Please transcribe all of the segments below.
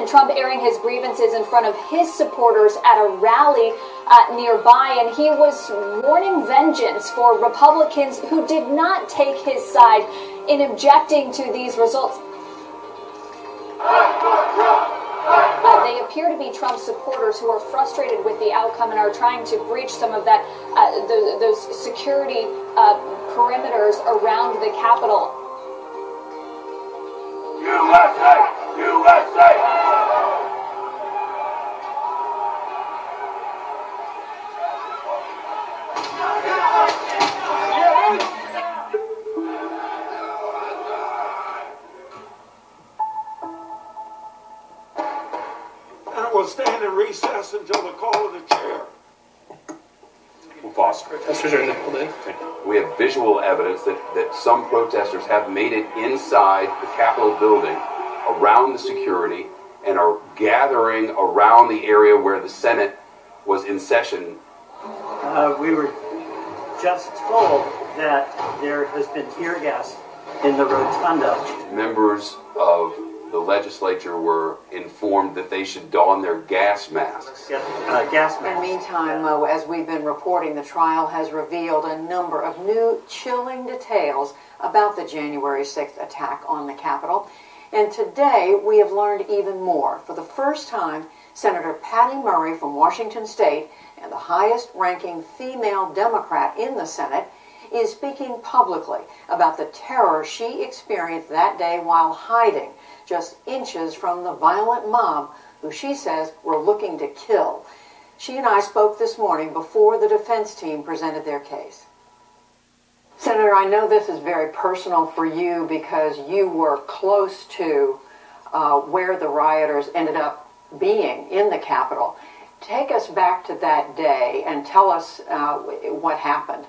President Trump airing his grievances in front of his supporters at a rally uh, nearby, and he was warning vengeance for Republicans who did not take his side in objecting to these results. Uh, they appear to be Trump supporters who are frustrated with the outcome and are trying to breach some of that uh, those, those, security uh, perimeters around the Capitol. USA! USA! We have visual evidence that, that some protesters have made it inside the Capitol building, around the security, and are gathering around the area where the Senate was in session. Uh, we were just told that there has been tear gas in the rotunda. Members of the legislature were informed that they should don their gas masks. Yes, uh, gas masks. In the meantime, as we've been reporting, the trial has revealed a number of new chilling details about the January 6th attack on the Capitol. And today we have learned even more. For the first time, Senator Patty Murray from Washington State and the highest ranking female Democrat in the Senate is speaking publicly about the terror she experienced that day while hiding just inches from the violent mob who she says were looking to kill. She and I spoke this morning before the defense team presented their case. Senator, I know this is very personal for you because you were close to uh, where the rioters ended up being in the Capitol. Take us back to that day and tell us uh, what happened.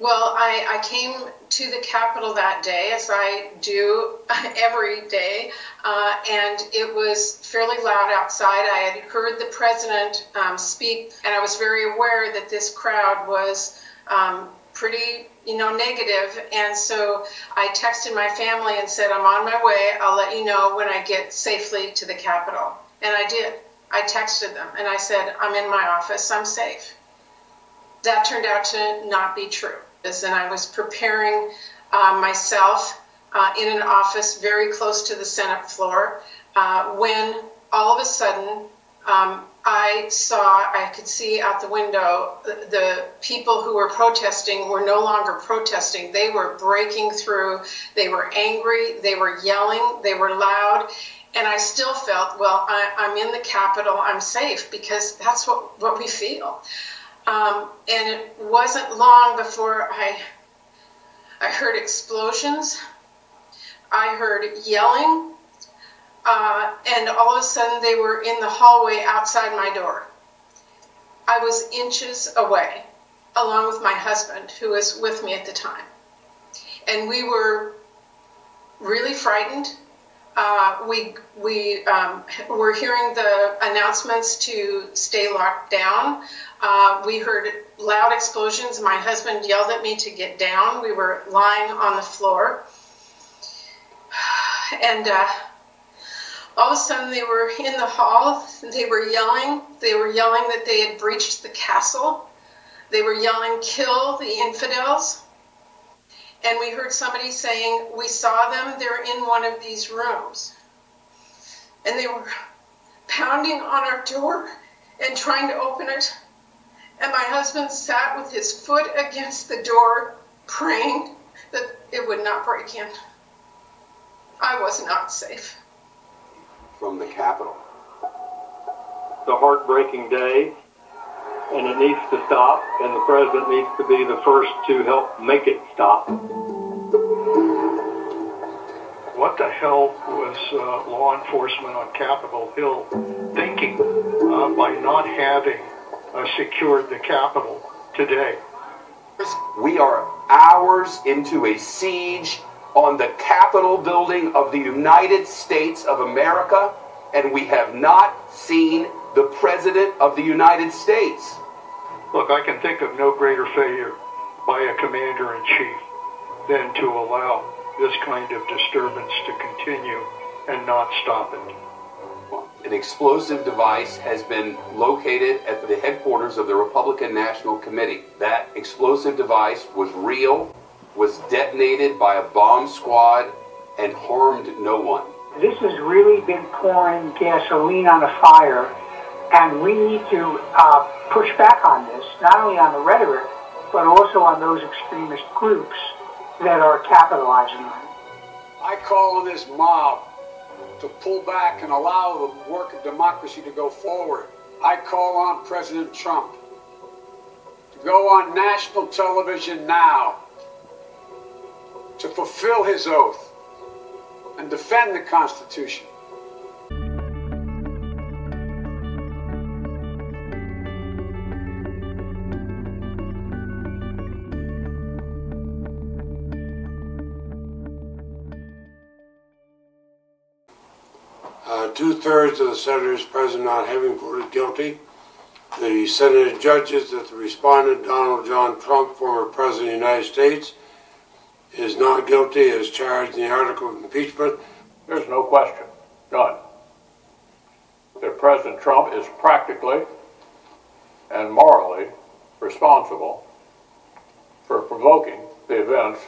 Well, I, I came to the Capitol that day, as I do every day, uh, and it was fairly loud outside. I had heard the president um, speak, and I was very aware that this crowd was um, pretty, you know, negative. And so I texted my family and said, I'm on my way. I'll let you know when I get safely to the Capitol. And I did. I texted them, and I said, I'm in my office. I'm safe that turned out to not be true. And I was preparing uh, myself uh, in an office very close to the Senate floor uh, when all of a sudden um, I saw, I could see out the window the, the people who were protesting were no longer protesting. They were breaking through. They were angry. They were yelling. They were loud and I still felt, well, I, am in the Capitol, I'm safe because that's what, what we feel. Um, and it wasn't long before I, I heard explosions. I heard yelling. Uh, and all of a sudden, they were in the hallway outside my door. I was inches away, along with my husband, who was with me at the time. And we were really frightened. Uh, we we um, were hearing the announcements to stay locked down. Uh, we heard loud explosions. My husband yelled at me to get down. We were lying on the floor. And uh, all of a sudden, they were in the hall. They were yelling. They were yelling that they had breached the castle. They were yelling, kill the infidels. And we heard somebody saying, We saw them. They're in one of these rooms. And they were pounding on our door and trying to open it and my husband sat with his foot against the door, praying that it would not break in. I was not safe. From the Capitol. The heartbreaking day, and it needs to stop, and the president needs to be the first to help make it stop. What the hell was uh, law enforcement on Capitol Hill thinking uh, by not having uh, secured the Capitol today. We are hours into a siege on the Capitol building of the United States of America, and we have not seen the President of the United States. Look, I can think of no greater failure by a commander in chief than to allow this kind of disturbance to continue and not stop it. An explosive device has been located at the headquarters of the Republican National Committee. That explosive device was real, was detonated by a bomb squad, and harmed no one. This has really been pouring gasoline on a fire, and we need to uh, push back on this, not only on the rhetoric, but also on those extremist groups that are capitalizing on it. I call on this mob to pull back and allow the work of democracy to go forward. I call on President Trump to go on national television now to fulfill his oath and defend the Constitution. Uh, Two thirds of the senators present not having voted guilty. The Senate judges that the respondent, Donald John Trump, former President of the United States, is not guilty as charged in the article of impeachment. There's no question, none, that President Trump is practically and morally responsible for provoking the events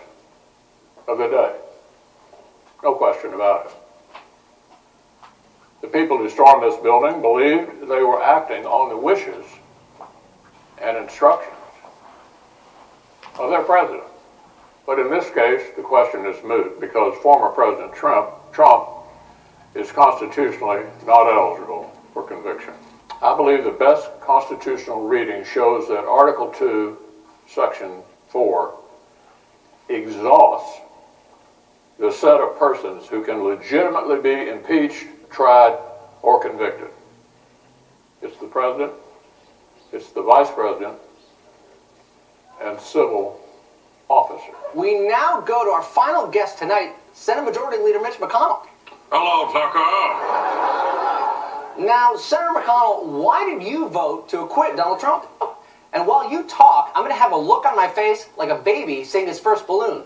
of the day. No question about it. The people who stormed this building believed they were acting on the wishes and instructions of their president. But in this case, the question is moot because former President Trump, Trump is constitutionally not eligible for conviction. I believe the best constitutional reading shows that Article 2, Section 4 exhausts the set of persons who can legitimately be impeached, tried, or convicted. It's the president, it's the vice president, and civil officer. We now go to our final guest tonight, Senate Majority Leader Mitch McConnell. Hello, Tucker. Now, Senator McConnell, why did you vote to acquit Donald Trump? And while you talk, I'm going to have a look on my face like a baby seeing his first balloon.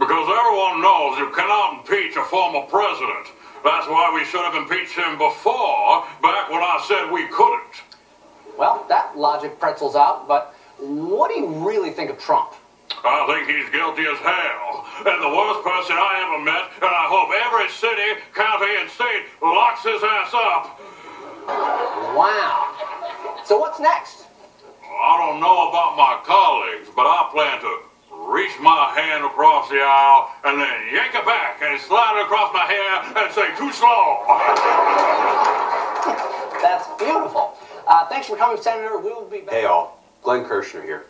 Because everyone knows you cannot impeach a former president. That's why we should have impeached him before, back when I said we couldn't. Well, that logic pretzels out, but what do you really think of Trump? I think he's guilty as hell. And the worst person I ever met, and I hope every city, county, and state locks his ass up. Wow. So what's next? I don't know about my colleagues, but I plan to reach my hand across the aisle and then yank it back and slide it across my hair and say, too slow. That's beautiful. Uh, thanks for coming, Senator. We will be back. Hey all, Glenn Kirshner here.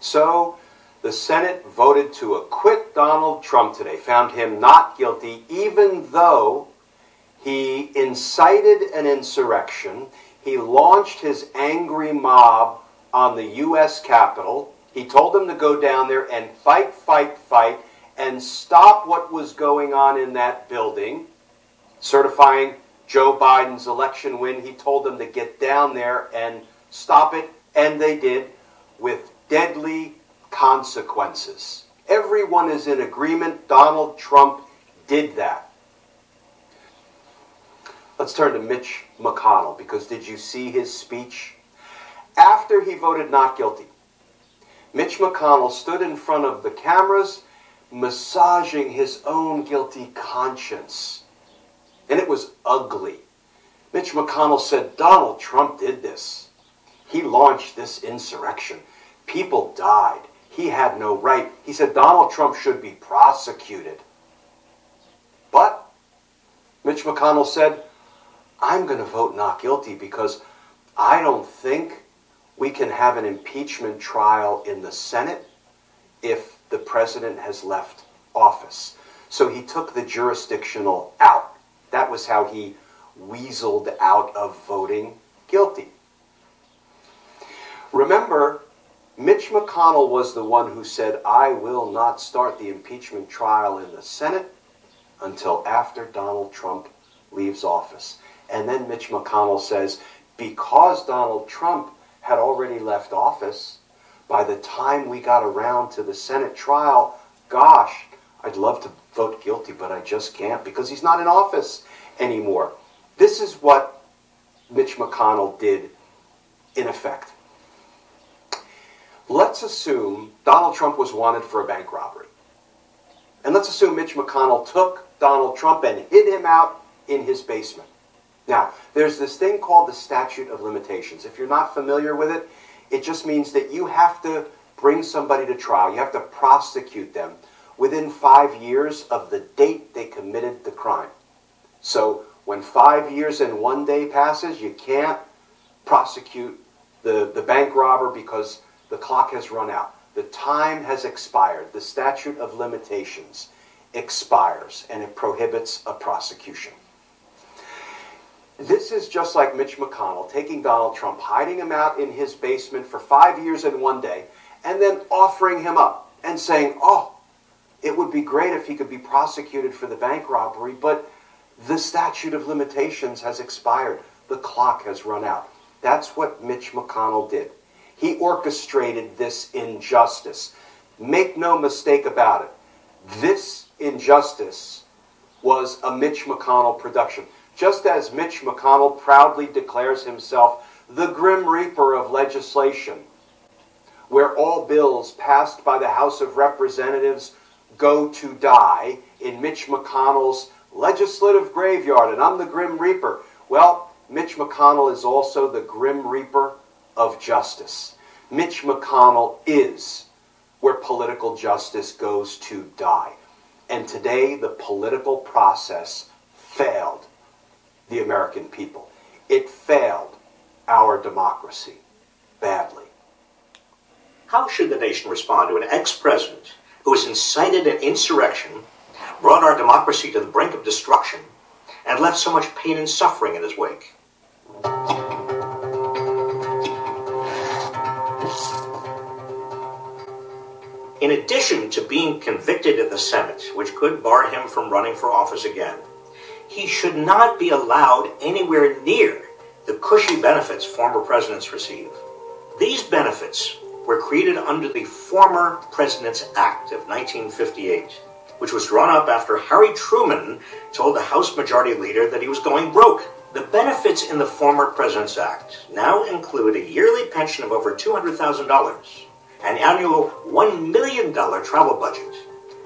So, the Senate voted to acquit Donald Trump today, found him not guilty, even though he incited an insurrection. He launched his angry mob on the U.S. Capitol. He told them to go down there and fight, fight, fight, and stop what was going on in that building, certifying Joe Biden's election win. He told them to get down there and stop it, and they did with deadly consequences. Everyone is in agreement. Donald Trump did that. Let's turn to Mitch McConnell because did you see his speech? After he voted not guilty, Mitch McConnell stood in front of the cameras massaging his own guilty conscience. And it was ugly. Mitch McConnell said Donald Trump did this. He launched this insurrection. People died. He had no right. He said Donald Trump should be prosecuted. But Mitch McConnell said, I'm going to vote not guilty because I don't think we can have an impeachment trial in the Senate if the president has left office. So he took the jurisdictional out. That was how he weaseled out of voting guilty. Remember, Mitch McConnell was the one who said, I will not start the impeachment trial in the Senate until after Donald Trump leaves office. And then Mitch McConnell says, because Donald Trump had already left office, by the time we got around to the Senate trial, gosh, I'd love to vote guilty, but I just can't because he's not in office anymore. This is what Mitch McConnell did in effect. Let's assume Donald Trump was wanted for a bank robbery. And let's assume Mitch McConnell took Donald Trump and hid him out in his basement. Now, there's this thing called the statute of limitations. If you're not familiar with it, it just means that you have to bring somebody to trial, you have to prosecute them within five years of the date they committed the crime. So when five years and one day passes, you can't prosecute the, the bank robber because the clock has run out. The time has expired. The statute of limitations expires and it prohibits a prosecution. This is just like Mitch McConnell taking Donald Trump, hiding him out in his basement for five years and one day, and then offering him up and saying, oh, it would be great if he could be prosecuted for the bank robbery, but the statute of limitations has expired. The clock has run out. That's what Mitch McConnell did. He orchestrated this injustice. Make no mistake about it. This injustice was a Mitch McConnell production. Just as Mitch McConnell proudly declares himself the grim reaper of legislation, where all bills passed by the House of Representatives go to die in Mitch McConnell's legislative graveyard, and I'm the grim reaper. Well, Mitch McConnell is also the grim reaper of justice. Mitch McConnell is where political justice goes to die. And today, the political process failed the American people. It failed our democracy badly. How should the nation respond to an ex president who has incited an insurrection, brought our democracy to the brink of destruction, and left so much pain and suffering in his wake? In addition to being convicted in the Senate, which could bar him from running for office again, he should not be allowed anywhere near the cushy benefits former presidents receive. These benefits were created under the former President's Act of 1958, which was drawn up after Harry Truman told the House Majority Leader that he was going broke. The benefits in the former President's Act now include a yearly pension of over $200,000 an annual $1 million travel budget,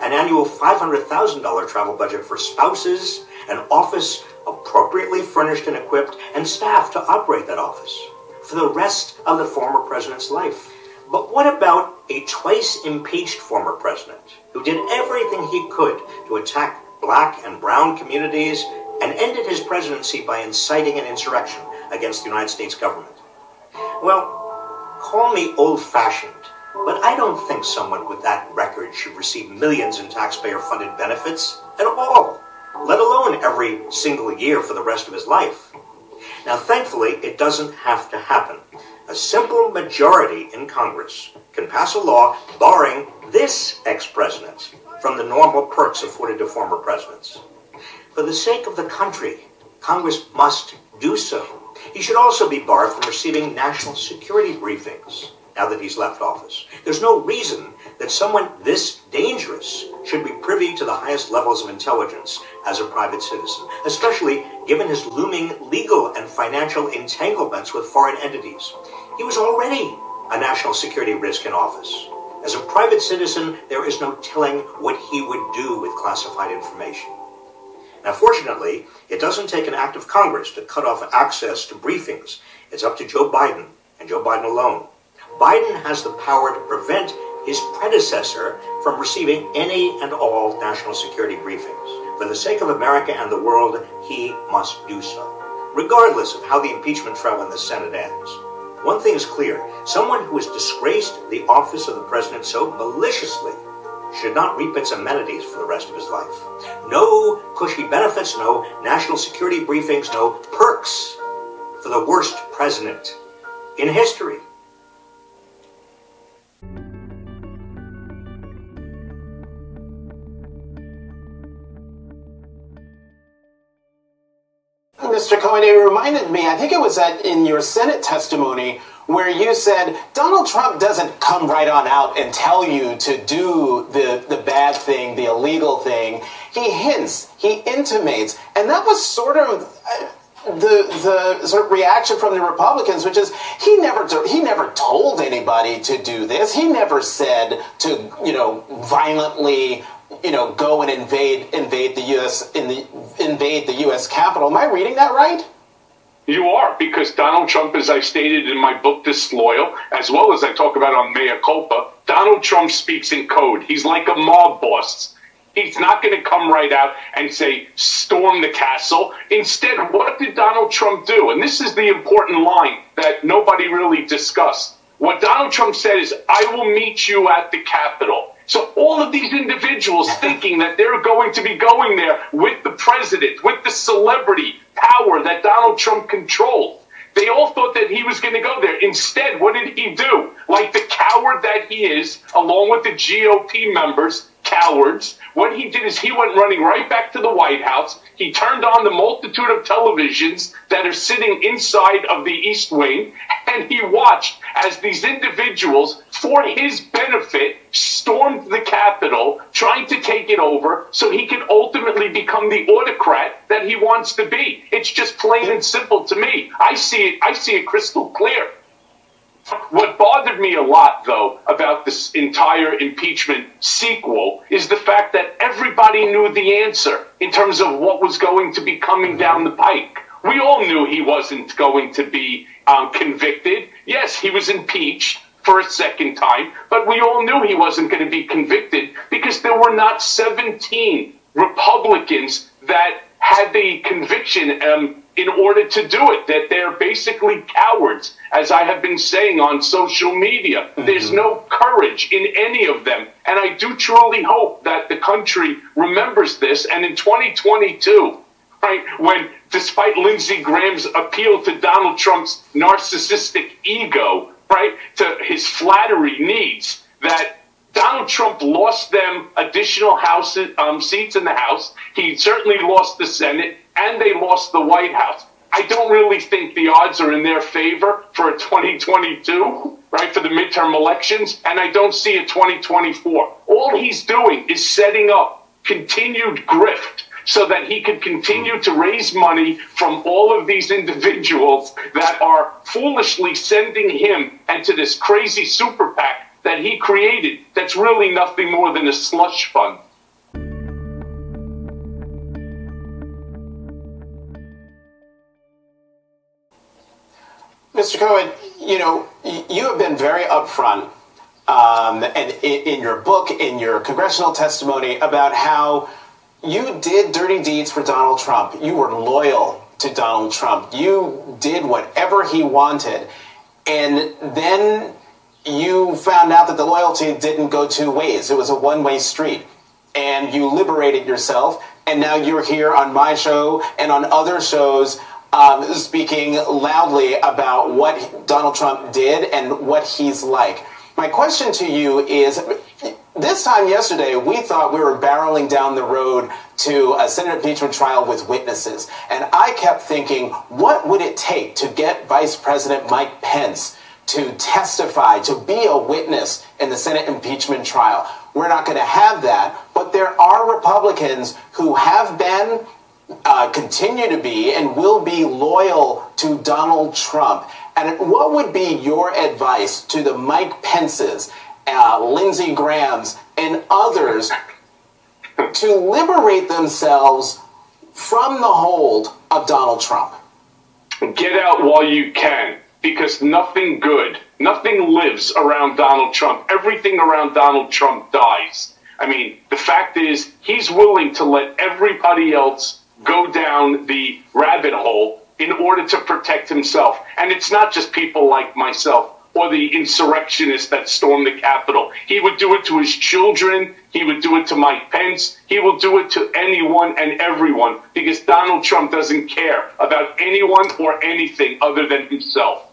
an annual $500,000 travel budget for spouses, an office appropriately furnished and equipped, and staff to operate that office for the rest of the former president's life. But what about a twice impeached former president who did everything he could to attack black and brown communities and ended his presidency by inciting an insurrection against the United States government? Well, call me old fashioned, but I don't think someone with that record should receive millions in taxpayer funded benefits at all, let alone every single year for the rest of his life. Now, thankfully, it doesn't have to happen. A simple majority in Congress can pass a law barring this ex president from the normal perks afforded to former presidents. For the sake of the country, Congress must do so. He should also be barred from receiving national security briefings now that he's left office. There's no reason that someone this dangerous should be privy to the highest levels of intelligence as a private citizen, especially given his looming legal and financial entanglements with foreign entities. He was already a national security risk in office. As a private citizen, there is no telling what he would do with classified information. Now, fortunately, it doesn't take an act of Congress to cut off access to briefings. It's up to Joe Biden and Joe Biden alone Biden has the power to prevent his predecessor from receiving any and all national security briefings. For the sake of America and the world, he must do so, regardless of how the impeachment trial in the Senate ends. One thing is clear someone who has disgraced the office of the president so maliciously should not reap its amenities for the rest of his life. No cushy benefits, no national security briefings, no perks for the worst president in history. Cohen, it reminded me, I think it was that in your Senate testimony where you said Donald Trump doesn't come right on out and tell you to do the, the bad thing, the illegal thing. He hints, he intimates, and that was sort of uh, the the sort of reaction from the Republicans, which is he never he never told anybody to do this. He never said to you know violently you know go and invade invade the U.S. in the invade the U.S. Capitol. Am I reading that right? You are, because Donald Trump, as I stated in my book, Disloyal, as well as I talk about on Mea Culpa, Donald Trump speaks in code. He's like a mob boss. He's not going to come right out and say, storm the castle. Instead, what did Donald Trump do? And this is the important line that nobody really discussed. What Donald Trump said is, I will meet you at the Capitol. So all of these individuals thinking that they're going to be going there with the president, with the celebrity power that Donald Trump controlled. They all thought that he was going to go there. Instead, what did he do? Like the coward that he is, along with the GOP members, cowards, what he did is he went running right back to the White House. He turned on the multitude of televisions that are sitting inside of the East Wing, and he watched as these individuals, for his benefit, stormed the Capitol, trying to take it over so he can ultimately become the autocrat that he wants to be. It's just plain and simple to me. I see it, I see it crystal clear. What bothered me a lot, though, about this entire impeachment sequel is the fact that everybody knew the answer in terms of what was going to be coming down the pike. We all knew he wasn't going to be um, convicted. Yes, he was impeached for a second time, but we all knew he wasn't going to be convicted because there were not 17 Republicans that had the conviction um, in order to do it, that they're basically cowards, as I have been saying on social media. Mm-hmm. There's no courage in any of them. And I do truly hope that the country remembers this. And in 2022, right, when despite Lindsey Graham's appeal to Donald Trump's narcissistic ego, right, to his flattery needs, that Donald Trump lost them additional house um, seats in the House. He certainly lost the Senate and they lost the White House. I don't really think the odds are in their favor for a 2022, right, for the midterm elections, and I don't see a 2024. All he's doing is setting up continued grift so that he can continue to raise money from all of these individuals that are foolishly sending him into this crazy super PAC that he created that's really nothing more than a slush fund. Mr. Cohen, you know, you have been very upfront um, and in, in your book, in your congressional testimony, about how you did dirty deeds for Donald Trump. You were loyal to Donald Trump. You did whatever he wanted. And then you found out that the loyalty didn't go two ways, it was a one way street. And you liberated yourself. And now you're here on my show and on other shows um, speaking loudly about what Donald Trump did and what he's like. My question to you is this time yesterday, we thought we were barreling down the road to a Senate impeachment trial with witnesses. And I kept thinking, what would it take to get Vice President Mike Pence to testify, to be a witness in the Senate impeachment trial? We're not going to have that, but there are Republicans who have been uh, continue to be and will be loyal to Donald Trump. And what would be your advice to the Mike Pences, uh, Lindsey Grahams, and others to liberate themselves from the hold of Donald Trump? Get out while you can, because nothing good, nothing lives around Donald Trump. Everything around Donald Trump dies. I mean, the fact is, he's willing to let everybody else go down the rabbit hole in order to protect himself. And it's not just people like myself or the insurrectionists that stormed the Capitol. He would do it to his children. He would do it to Mike Pence. He will do it to anyone and everyone because Donald Trump doesn't care about anyone or anything other than himself.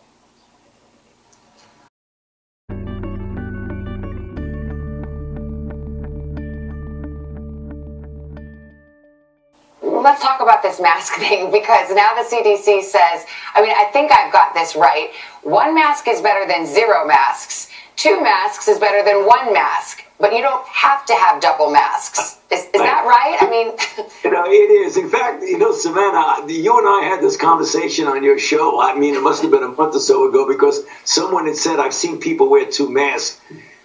Let's talk about this mask thing because now the CDC says, I mean, I think I've got this right. One mask is better than zero masks. Two masks is better than one mask. But you don't have to have double masks. Is, is that right? I mean, You know, it is. In fact, you know, Savannah, you and I had this conversation on your show. I mean, it must have been a month or so ago because someone had said, I've seen people wear two masks.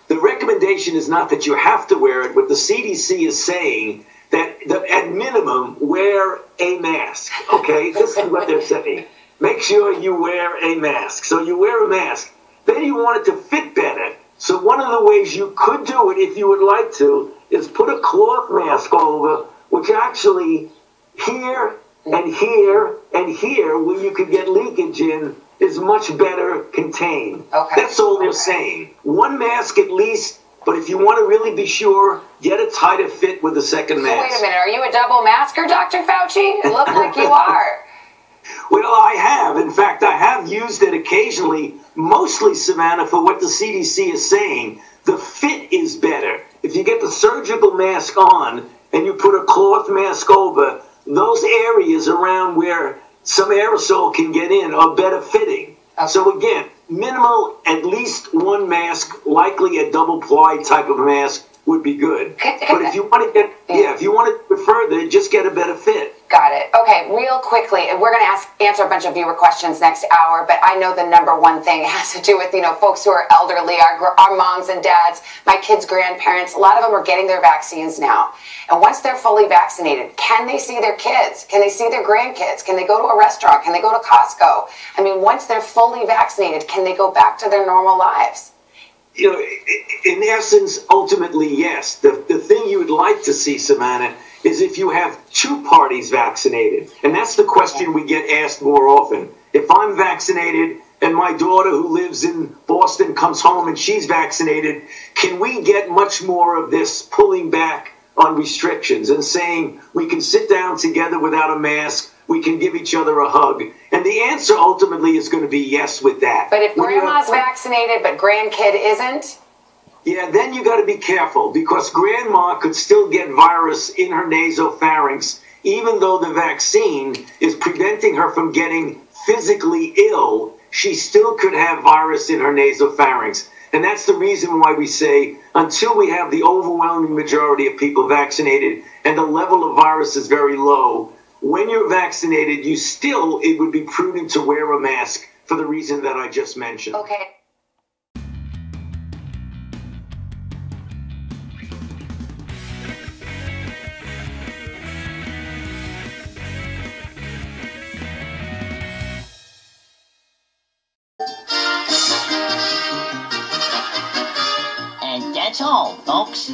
The recommendation is not that you have to wear it, but the CDC is saying that, that at minimum, wear a mask. Okay? this is what they're saying. Make sure you wear a mask. So you wear a mask. Then you want it to fit better. So one of the ways you could do it, if you would like to, is put a cloth mask over, which actually here and here and here, where you could get leakage in, is much better contained. Okay. That's all they're saying. One mask at least, but if you want to really be sure, get a tighter fit with the second so mask. wait a minute. Are you a double masker, Dr. Fauci? It looks like you are. Well, I have. In fact, I have used it occasionally, mostly, Savannah, for what the CDC is saying. The fit is better. If you get the surgical mask on and you put a cloth mask over, those areas around where some aerosol can get in are better fitting. So again, minimal, at least one mask, likely a double ply type of mask would be good. But if you want to get, yeah, if you want to go further, just get a better fit. Got it. Okay, real quickly, we're going to ask answer a bunch of viewer questions next hour. But I know the number one thing has to do with you know folks who are elderly, our our moms and dads, my kids' grandparents. A lot of them are getting their vaccines now, and once they're fully vaccinated, can they see their kids? Can they see their grandkids? Can they go to a restaurant? Can they go to Costco? I mean, once they're fully vaccinated, can they go back to their normal lives? You know, in essence, ultimately, yes. The, the thing you would like to see, Savannah, is if you have two parties vaccinated. And that's the question we get asked more often. If I'm vaccinated and my daughter who lives in Boston comes home and she's vaccinated, can we get much more of this pulling back on restrictions and saying we can sit down together without a mask? We can give each other a hug. And the answer ultimately is going to be yes with that. But if When grandma's vaccinated but grandkid isn't, yeah, then you got to be careful because grandma could still get virus in her nasopharynx, even though the vaccine is preventing her from getting physically ill. She still could have virus in her nasopharynx. And that's the reason why we say until we have the overwhelming majority of people vaccinated and the level of virus is very low, when you're vaccinated, you still, it would be prudent to wear a mask for the reason that I just mentioned. Okay. And that's all, folks.